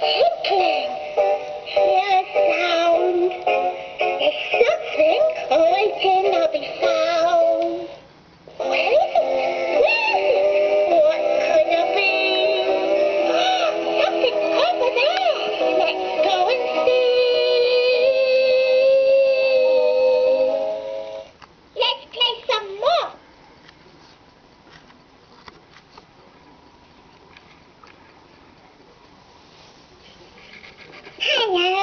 Hoppo. 太难了。